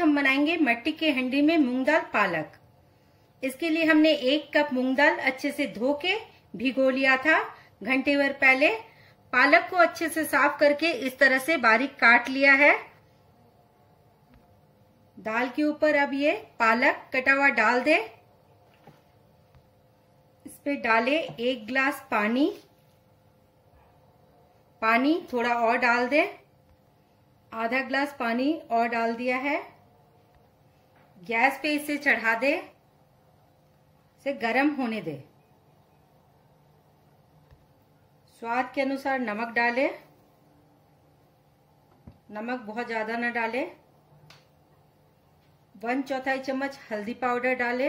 हम बनाएँगे मट्टी के हंडी में मूंग दाल पालक। इसके लिए हमने एक कप मूंग दाल अच्छे से धो के भिगो लिया था। घंटे भर पहले पालक को अच्छे से साफ़ करके इस तरह से बारीक काट लिया है। दाल के ऊपर अब ये पालक कटा हुआ डाल दे। इस पे डाले एक ग्लास पानी। पानी थोड़ा और डाल दे। आधा ग्लास पानी और डाल दिया है। गैस पे इसे चढ़ा दे, इसे गर्म होने दे। स्वाद के अनुसार नमक डाले। नमक बहुत ज़्यादा न डाले। वन चौथाई चम्मच हल्दी पाउडर डाले।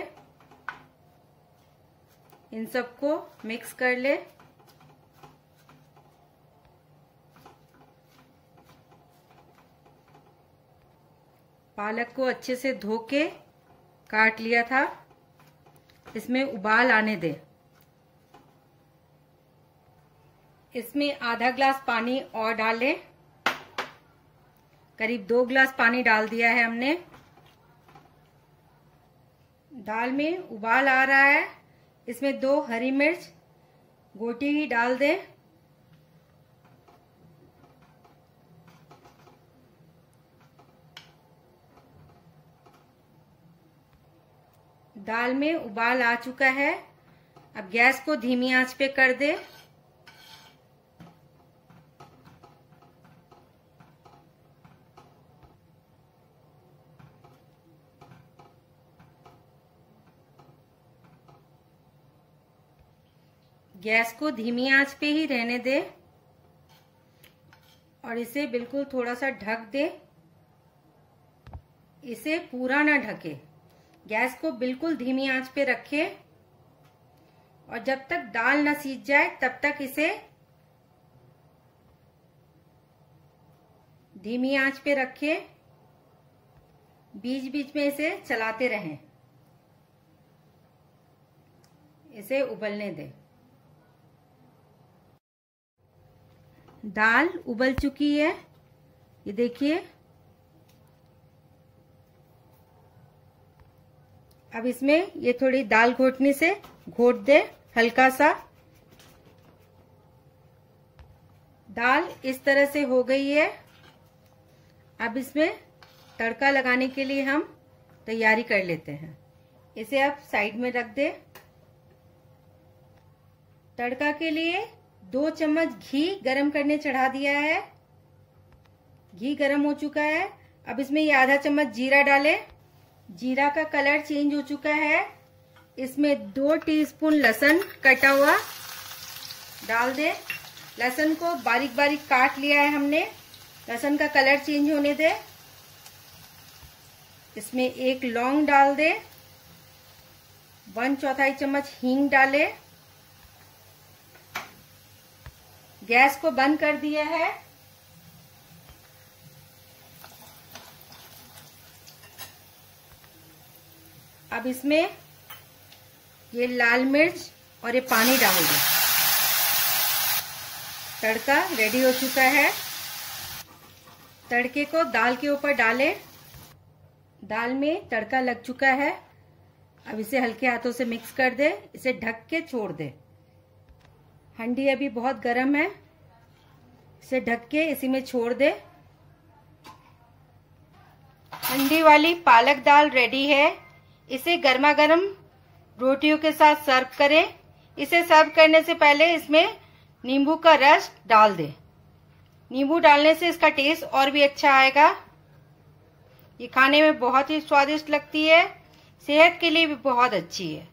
इन सबको मिक्स कर ले। पालक को अच्छे से धो के काट लिया था। इसमें उबाल आने दे। इसमें आधा ग्लास पानी और डालें। करीब दो ग्लास पानी डाल दिया है हमने। दाल में उबाल आ रहा है। इसमें दो हरी मिर्च, गोटी ही डाल दें। दाल में उबाल आ चुका है। अब गैस को धीमी आँच पे कर दे। गैस को धीमी आँच पे ही रहने दे और इसे बिल्कुल थोड़ा सा ढक दे। इसे पूरा ना ढके। गैस को बिल्कुल धीमी आँच पे रखे और जब तक दाल न सीज जाए, तब तक इसे धीमी आँच पे रखे। बीच बीच में इसे चलाते रहें। इसे उबलने दें। दाल उबल चुकी है। ये देखिए अब इसमें ये थोड़ी दाल घोटनी से घोट दे, हल्का सा। दाल इस तरह से हो गई है। अब इसमें तड़का लगाने के लिए हम तैयारी कर लेते हैं। इसे आप साइड में रख दे। तड़का के लिए दो चम्मच घी गरम करने चढ़ा दिया है। घी गरम हो चुका है। अब इसमें ये आधा चम्मच जीरा डालें। जीरा का कलर चेंज हो चुका है। इसमें दो टीस्पून लहसुन कटा हुआ डाल दे। लहसुन को बारीक बारीक काट लिया है हमने। लहसुन का कलर चेंज होने दे। इसमें एक लौंग डाल दे। वन चौथाई चम्मच हींग डाले। गैस को बंद कर दिया है। अब इसमें ये लाल मिर्च और ये पानी डाल दें तड़का रेडी हो चुका है। तड़के को दाल के ऊपर डालें। दाल में तड़का लग चुका है। अब इसे हल्के हाथों से मिक्स कर दे। इसे ढक के छोड़ दे। हंडी अभी बहुत गर्म है। इसे ढक के इसी में छोड़ दे। हंडी वाली पालक दाल रेडी है। इसे गर्मा गर्म रोटियों के साथ सर्व करें। इसे सर्व करने से पहले इसमें नींबू का रस डाल दें। नींबू डालने से इसका टेस्ट और भी अच्छा आएगा। ये खाने में बहुत ही स्वादिष्ट लगती है। सेहत के लिए भी बहुत अच्छी है।